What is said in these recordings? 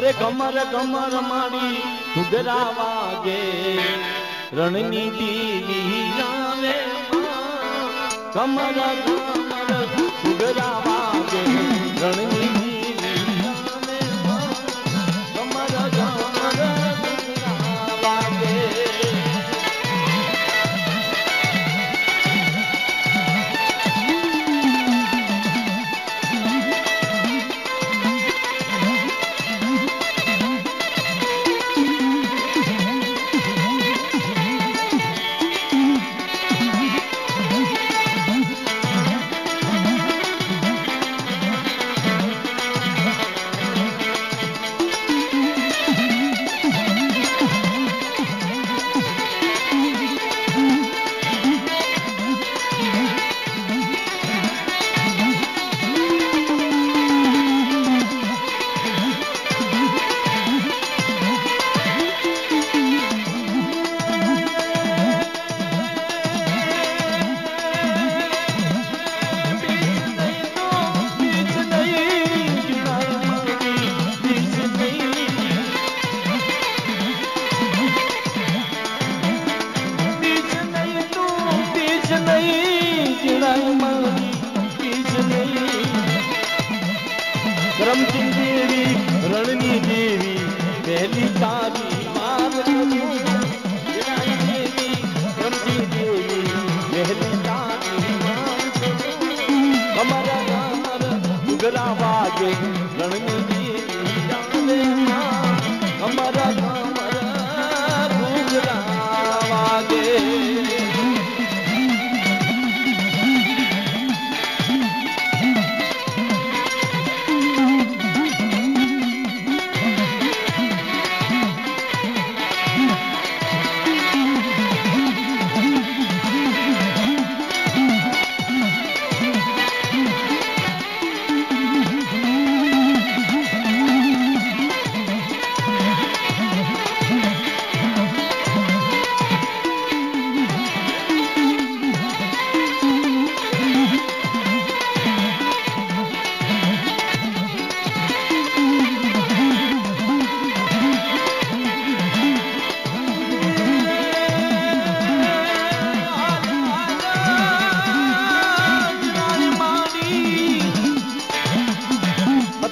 અરે કમર કમર મારી ઘુઘરા વાગે રણની દીવી આવે કમર કમર કરમસિંહ દેવી રણની દેવી પહેલી તારી અમારા વાગે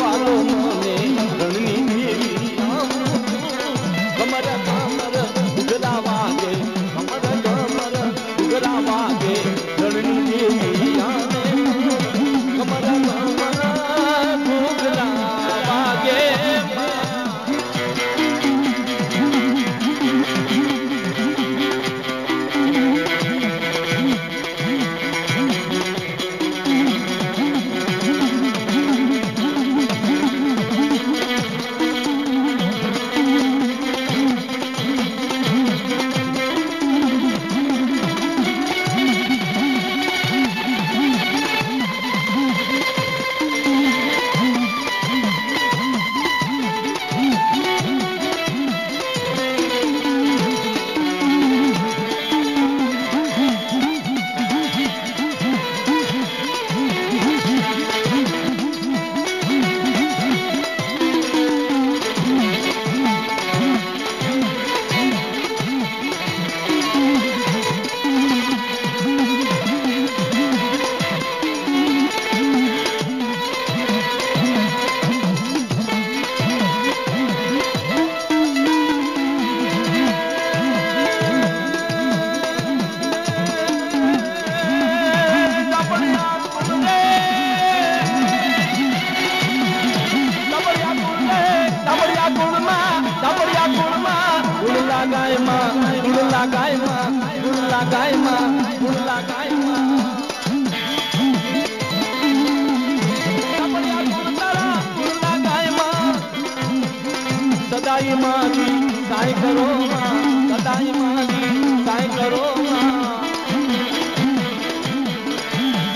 ভালো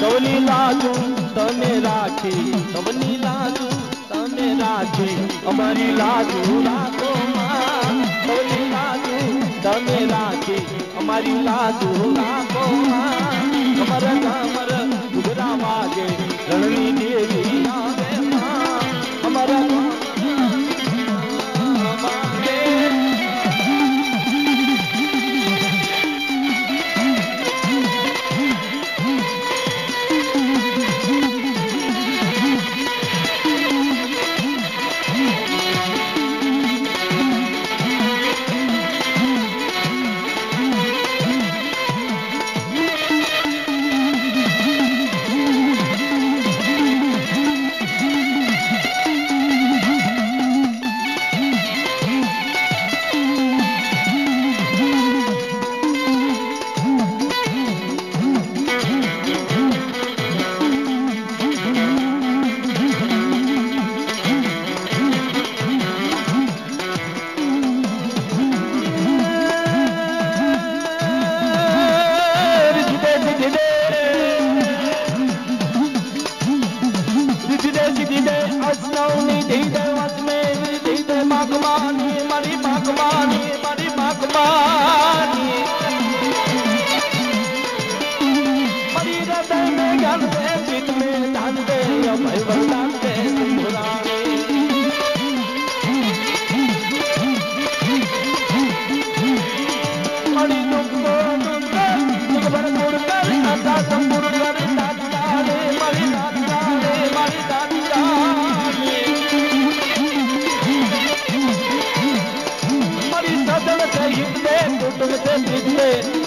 સૌની લાજુ તમે રાખી તમે રાખી અમારી લાજુ રાખો સૌની તમે રાખી અમારી લાગુ રાખો અમારા ગામર मारी मारी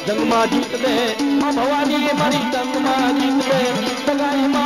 જંગમાં જીત ભવાની મારી જંગમાં જીત લે